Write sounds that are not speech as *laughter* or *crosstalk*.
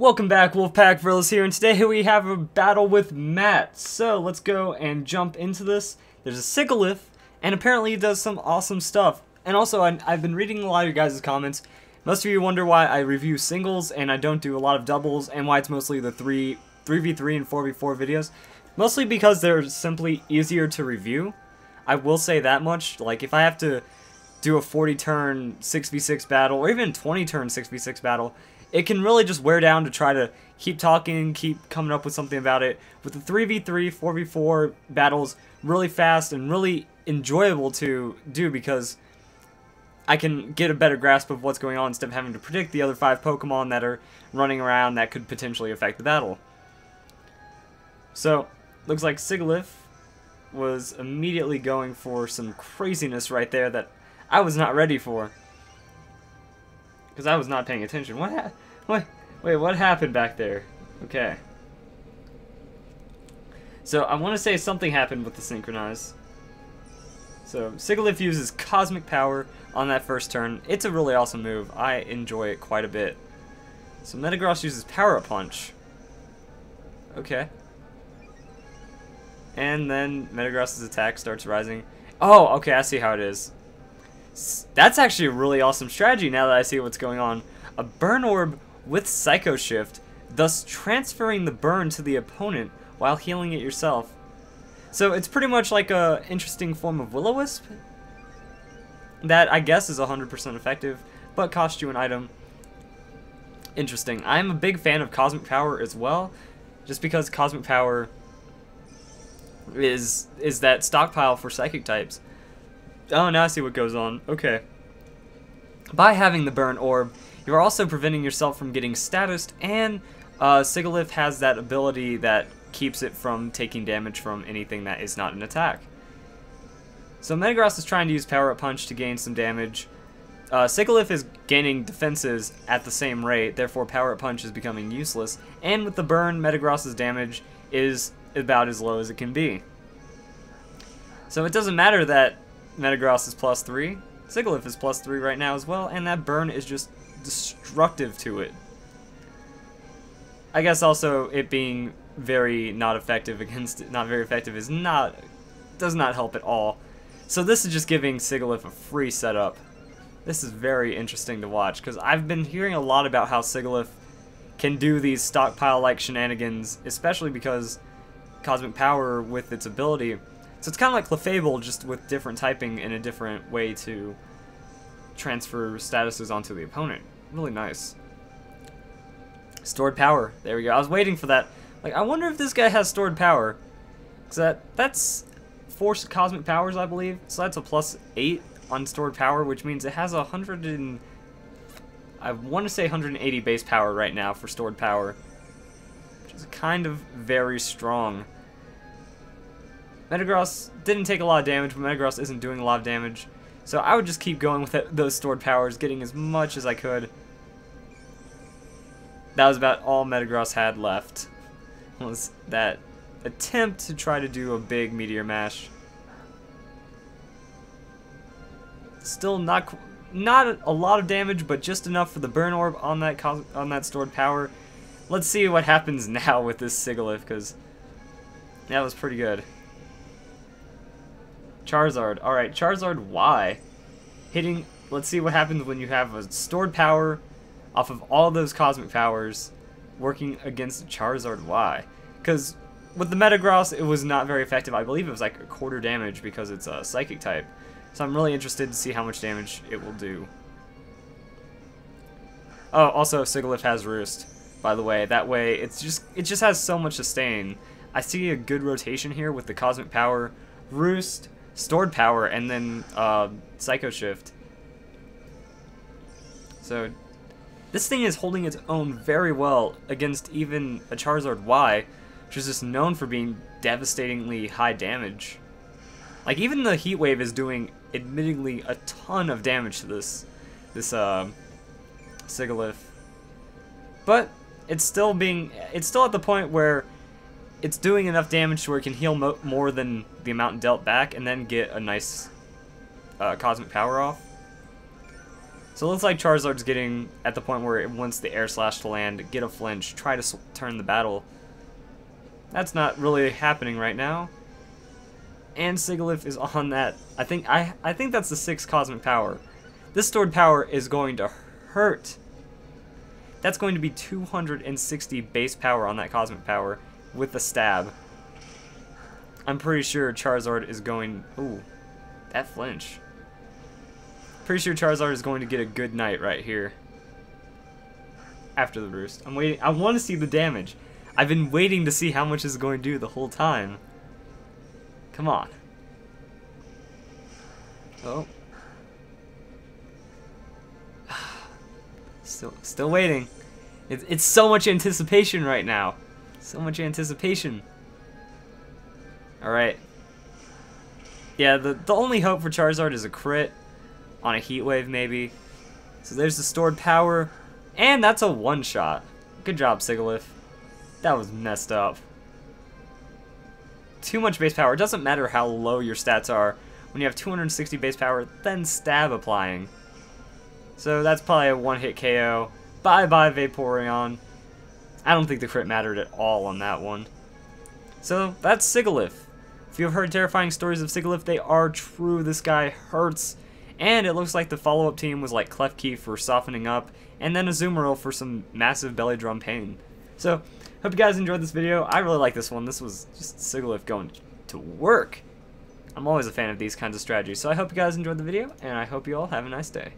Welcome back, Wolfpack Verlis here, and today we have a battle with Matt. So let's go and jump into this. There's a Sigilyph, and apparently he does some awesome stuff. And also, I, have been reading a lot of your guys' comments. Most of you wonder why I review singles and I don't do a lot of doubles, and why it's mostly the 3, 3v3 and 4v4 videos. Mostly because they're simply easier to review. I will say that much. Like, if I have to do a 40 turn 6v6 battle, or even 20 turn 6v6 battle, it can really just wear down to try to keep talking, keep coming up with something about it. With the 3v3, 4v4 battles, really fast and really enjoyable to do because I can get a better grasp of what's going on instead of having to predict the other five Pokemon that are running around that could potentially affect the battle. So, looks like Sigilyph was immediately going for some craziness right there that I was not ready for. Because I was not paying attention. What? What? Wait, what happened back there? Okay. So, I want to say something happened with the Synchronize. So, Sigilyph uses Cosmic Power on that first turn. It's a really awesome move. I enjoy it quite a bit. So, Metagross uses Power Punch. Okay. And then Metagross's attack starts rising. Oh, okay, I see how it is. That's actually a really awesome strategy now that I see what's going on. A burn orb with Psycho Shift, thus transferring the burn to the opponent while healing it yourself. So it's pretty much like a interesting form of Will-O-Wisp that I guess is 100% effective, but cost you an item. Interesting. I'm a big fan of Cosmic Power as well, just because Cosmic Power is is that stockpile for Psychic types. Oh, now I see what goes on. Okay. By having the Burn Orb, you're also preventing yourself from getting statused, and uh, Sigilyph has that ability that keeps it from taking damage from anything that is not an attack. So Metagross is trying to use Power Up Punch to gain some damage. Uh, Sigilyph is gaining defenses at the same rate, therefore Power Up Punch is becoming useless, and with the burn, Metagross's damage is about as low as it can be. So it doesn't matter that Metagross is plus 3. Sigilyph is plus 3 right now as well, and that burn is just destructive to it. I guess also it being very not effective *laughs* against not very effective is not does not help at all. So this is just giving Sigilyph a free setup. This is very interesting to watch because I've been hearing a lot about how Sigilyph can do these stockpile-like shenanigans, especially because Cosmic Power with its ability so it's kind of like Clefable, just with different typing and a different way to transfer statuses onto the opponent. Really nice. Stored power. There we go. I was waiting for that. Like, I wonder if this guy has stored power. Cause that that's four cosmic powers, I believe. So that's a plus eight on stored power, which means it has a hundred and I want to say 180 base power right now for stored power, which is kind of very strong. Metagross didn't take a lot of damage, but Metagross isn't doing a lot of damage. So I would just keep going with it, those stored powers, getting as much as I could. That was about all Metagross had left. Was that attempt to try to do a big Meteor Mash. Still not not a lot of damage, but just enough for the Burn Orb on that on that stored power. Let's see what happens *laughs* now with this Sigilyph, because that was pretty good. Charizard. Alright, Charizard Y. Hitting, let's see what happens when you have a stored power off of all those cosmic powers working against Charizard Y. Because with the Metagross, it was not very effective. I believe it was like a quarter damage because it's a Psychic type. So I'm really interested to see how much damage it will do. Oh, also Sigilyph has Roost, by the way. That way, it's just it just has so much sustain. I see a good rotation here with the Cosmic Power, Roost, stored power, and then uh, Psycho Shift. So this thing is holding its own very well against even a Charizard Y, which is just known for being devastatingly high damage. Like even the Heat Wave is doing admittedly a ton of damage to this this uh, Sigilyph. But it's still being it's still at the point where it's doing enough damage to where it can heal mo more than the amount dealt back and then get a nice uh, cosmic power off. So it looks like Charizard's getting at the point where it wants the air slash to land, get a flinch, try to turn the battle. That's not really happening right now. And Sigilyph is on that. I think I I think that's the six cosmic power. This stored power is going to hurt. That's going to be 260 base power on that cosmic power with the stab. I'm pretty sure Charizard is going... Ooh, that flinch. Pretty sure Charizard is going to get a good night right here. After the roost. I'm waiting. I want to see the damage. I've been waiting to see how much it's going to do the whole time. Come on. Oh. *sighs* Still, still waiting. It's, it's so much anticipation right now. So much anticipation. Alright. Yeah, the, the only hope for Charizard is a crit on a Heat Wave, maybe. So there's the stored power, and that's a one-shot. Good job, Sigilyph. That was messed up. Too much base power. It doesn't matter how low your stats are. When you have 260 base power, then stab applying. So that's probably a one-hit KO. Bye-bye, Vaporeon. I don't think the crit mattered at all on that one. So that's Sigilyph. If you have heard terrifying stories of Sigilyph, they are true. This guy hurts. And it looks like the follow-up team was like Klefki for softening up, and then Azumarill for some massive belly drum pain. So, hope you guys enjoyed this video. I really like this one. This was just Sigilyph going to work. I'm always a fan of these kinds of strategies. So I hope you guys enjoyed the video, and I hope you all have a nice day.